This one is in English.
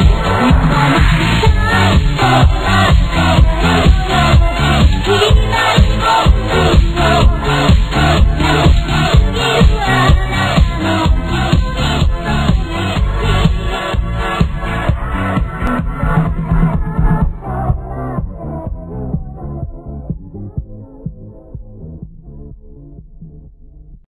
Bye.